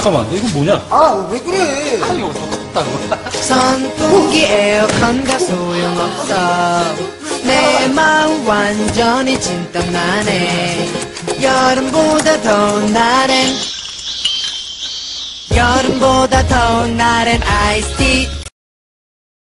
잠깐만, 이거 뭐냐? 아, 왜 그래? 선풍기 에어컨과 소용없어 내 마음 완전히 진땀나네 여름보다 더운 날엔 여름보다 더운 날엔 아이스티